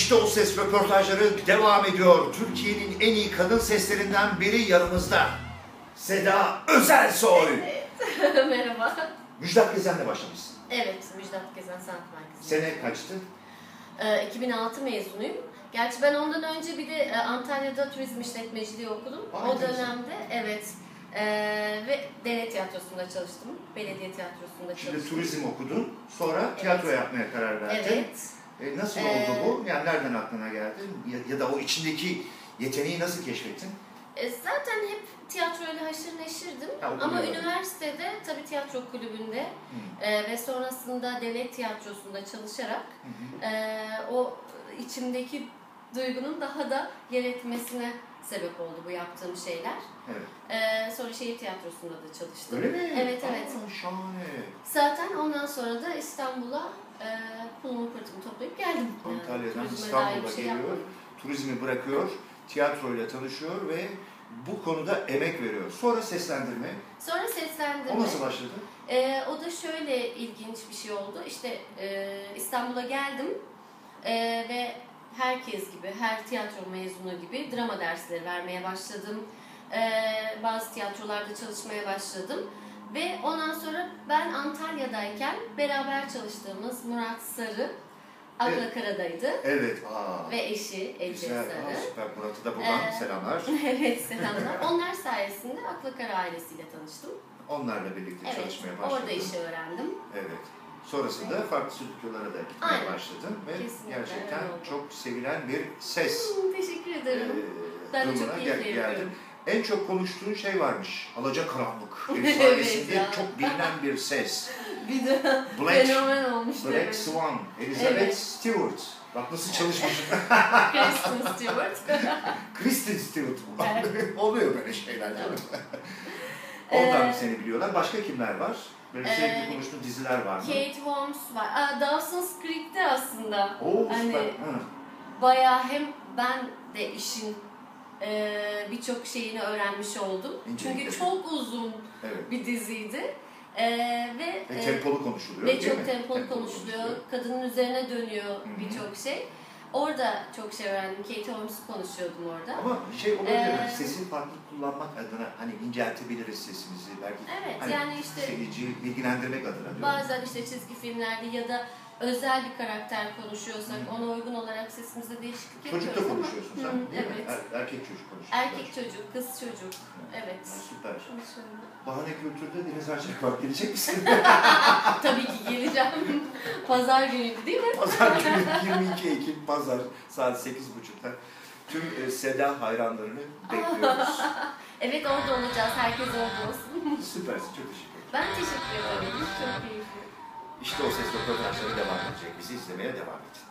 İşte o ses röportajları devam ediyor. Türkiye'nin en iyi kadın seslerinden biri yanımızda. Seda Özelsoy. Merhaba. Müjdat Gezen'le başlamışsın. Evet, Müjdat Gezen Sanat Merkezi. Sene kaçtı? Ee, 2006 mezunuyum. Gerçi ben ondan önce bir de e, Antalya'da turizm işletmeciliği okudum. Aa, o enteresan. dönemde evet e, ve devlet tiyatrosunda çalıştım. Belediye tiyatrosunda Şimdi çalıştım. turizm okudun, sonra tiyatro yapmaya karar verdin. Evet. E, nasıl Ee, oldu bu? Yani nereden aklına geldi? Ya, ya da o içindeki yeteneği nasıl keşfettin? E, zaten hep tiyatroyla haşır neşirdim. Ha, Ama üniversitede tabii tiyatro kulübünde Hı. e, ve sonrasında devlet tiyatrosunda çalışarak Hı hı. e, o içimdeki duygunun daha da yer etmesine sebep oldu bu yaptığım şeyler. Evet. Ee, sonra şehir tiyatrosunda da çalıştım. Öyle mi? Evet evet. Aa, şahane. Zaten ondan sonra da İstanbul'a e, pulumu pırtımı toplayıp geldim. Antalya'dan dair İstanbul'a şey geliyor, yapmadım. turizmi bırakıyor, tiyatroyla tanışıyor ve bu konuda emek veriyor. Sonra seslendirme. Sonra seslendirme. O nasıl başladı? Ee, o da şöyle ilginç bir şey oldu. İşte e, İstanbul'a geldim e, ve herkes gibi, her tiyatro mezunu gibi drama dersleri vermeye başladım. E, bazı tiyatrolarda çalışmaya başladım. Ve ondan sonra ben Antalya'dayken beraber çalıştığımız Murat Sarı Aklakara'daydı. Evet. Aa, Ve eşi Ece güzel. Aa, Sarı. süper. Murat'a da buradan Ee, selamlar. evet selamlar. Onlar sayesinde Aklakara ailesiyle tanıştım. Onlarla birlikte Evet, çalışmaya başladın. orada işi öğrendim. Evet. Sonrasında farklı stüdyolara da gitmeye Aynen. başladın ve Kesinlikle, gerçekten çok sevilen bir ses Hmm, teşekkür ederim. e, Ben de çok gel- keyifle yapıyorum. En çok konuştuğun şey varmış. Alacakaranlık Evet efsanesinde ya. çok bilinen bir ses. Bir de Black, fenomen olmuş. Black evet. Swan, Elizabeth Evet. Stewart. Bak nasıl çalışmış. Kristen Stewart. Kristen Stewart. Evet. Oluyor böyle şeyler değil mi? Oradan Ee, seni biliyorlar. Başka kimler var? Böyle Ee, sürekli konuştuğun diziler var mı? Kate Holmes var. Aa, Dawson's Creek'te aslında. Oo Hani- süper. Hı. Bayağı hem ben de işin e, birçok şeyini öğrenmiş oldum. İncelikle. Çünkü çok uzun Evet. bir diziydi. E, ve Ve e, tempolu konuşuluyor Ve çok mi? tempolu konuşuluyor. Kadının üzerine dönüyor birçok şey. Orada çok şey öğrendim. Kate Holmes'u konuşuyordum orada. Ama şey olabilir, Ee, sesi farklı kullanmak adına hani inceltebiliriz sesimizi belki. Evet hani yani işte Seyirciyi bilgilendirmek adına diyorum. bazen işte çizgi filmlerde ya da özel bir karakter konuşuyorsak ona uygun olarak sesimizde değişiklik yapıyoruz Çocuk da ama- konuşuyorsun sen Hı? Evet. Er- erkek çocuk konuşuyorsun. Erkek çocuk, kız çocuk. Evet. Ha, süper. Bahane Kültür'de Deniz Arçak var. Gelecek misin? Tabii ki geleceğim. Pazar günüydü değil mi? Pazar günü 22 Ekim Pazar saat 8.30'da tüm e, Seda hayranlarını bekliyoruz. Evet orada olacağız. Herkes orada olsun. Süpersin. Çok teşekkür ederim. Ben teşekkür ederim. Çok keyifli. İşte o ses röportajları devam edecek. Bizi izlemeye devam edin.